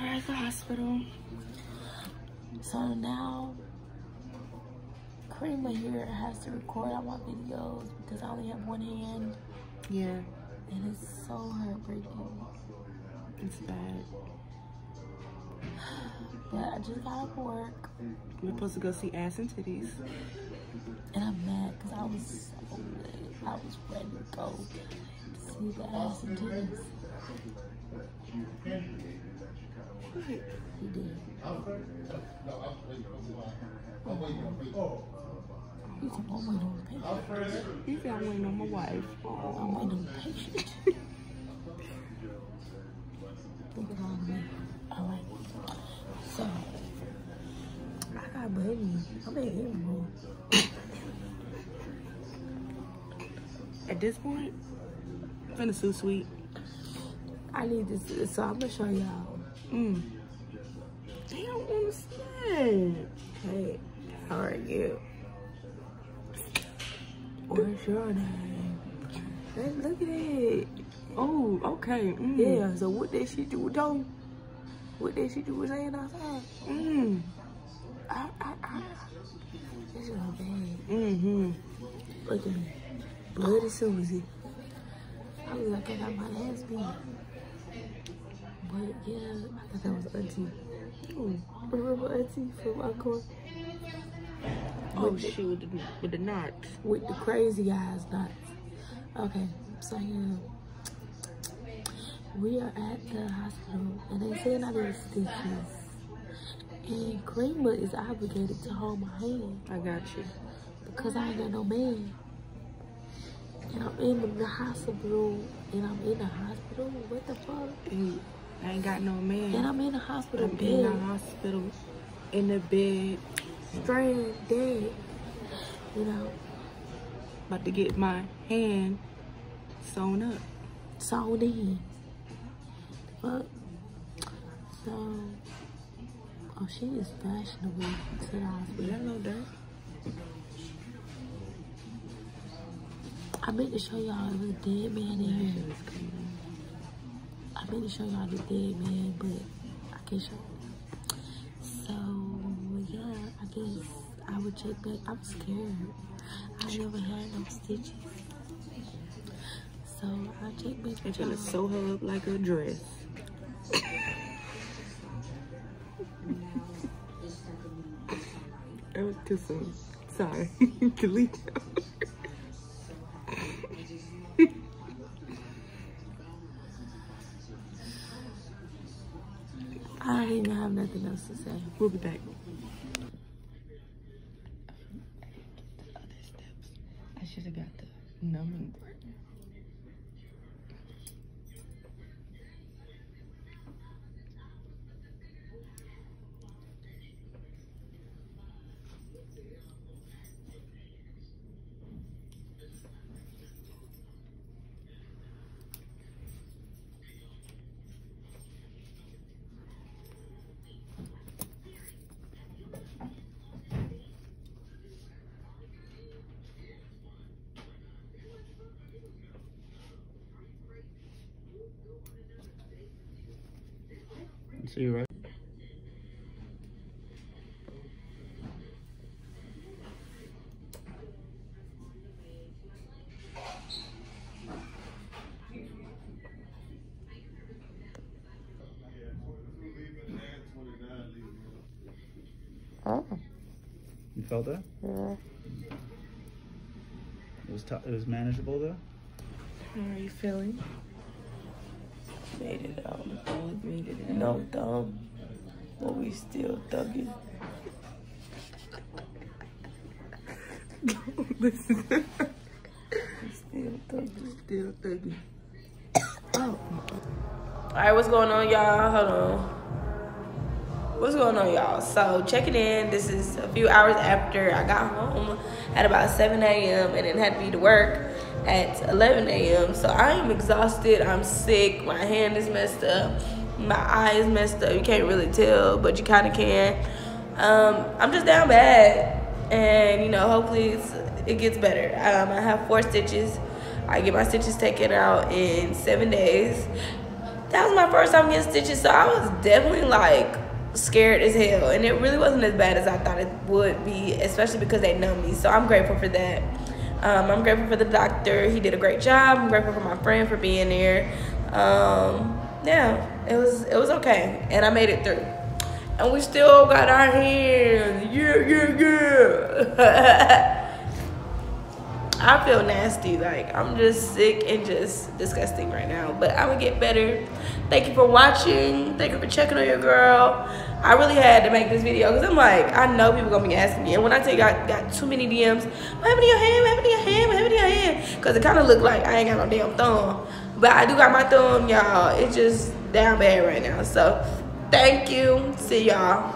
We're at the hospital. So now, Karima here has to record all my videos because I only have one hand. Yeah, And it's so heartbreaking. it's bad. But I just got off work We're supposed to go see ass and titties. and I'm mad because I was so lit. I was ready to go see the ass and titties. He did. He said, I'm waiting on patient. You got waiting on my wife. I'm waiting on patient. Think about me. All right. So, I got money. I'm in April. At this point, I'm finna sue sweet. I need this. So, I'm to show y'all. Mm. They don't understand. Hey, how are you? What's your name? Hey, look at it. Oh, okay. Mm. Yeah, so what did she do though? What did she do was laying outside? Mm. I, I, I. This is bad. Mm-hmm. Look at me. Bloody Susie. I was like, I got my ass beat. But yeah, I thought that was Auntie. Ooh. Remember Auntie from Encore? Oh, With the- with the, with the knots. With the crazy eyes knots. Okay, so yeah. We are at the hospital and they said I need stitches. And Karima is obligated to hold my hand. I got you. because I ain't got no man. And I'm in the hospital, and I'm in the hospital. What the fuck? And I ain't got no man. And I'm in the hospital I'm in the hospital, in the bed, strand dead. You know, about to get my hand sewn up. sewn in. Fuck. So, oh, she is fashionable to the hospital. that no dirt? I meant to show y'all the dead man in here. I meant to show y'all the dead man, but I can't show you. So, yeah, I guess I would check back. I'm scared. I never had no stitches. So, I'll check back with y'all. finna sew her up like a dress. that was too soon. Sorry. Delete nothing else to say. We'll be back. I should have got the numbing See you right. Oh, You felt that? yeah. It was tou- it was manageable though. How are you feeling? Made it out. No thumb. But we still thugging. Listen. Still thugging. Still thinking. Oh. All right, what's going on, y'all? Hold on. What's going on, y'all? So, checking in. This is a few hours after I got home at about 7 a.m. and then had to be to work at 11 a.m. So, I am exhausted. I'm sick. My hand is messed up. My eye is messed up. You can't really tell, but you kind of can. Um, I'm just down bad. And, you know, hopefully it gets better. Um, I have four stitches. I get my stitches taken out in seven days. that was my first time getting stitches, so I was definitely like scared as hell, and it really wasn't as bad as I thought it would be, especially because they know me. So I'm grateful for that. Um, I'm grateful for the doctor. He did a great job. I'm grateful for my friend for being there. Um, yeah, it was it was okay, and I made it through. And we still got our hands. Yeah, yeah, yeah. I feel nasty. Like I'm just sick and just disgusting right now. But I'm gonna get better. Thank you for watching. Thank you for checking on your girl. I really had to make this video because I'm like, I know people gonna be asking me. And when I tell you I got too many DMs, what happened to your hand? What happened to your hand? What happened to your hand? Because it kind of looked like I ain't got no damn thumb. But I do got my thumb, y'all. It's just down bad right now. So thank you. See y'all.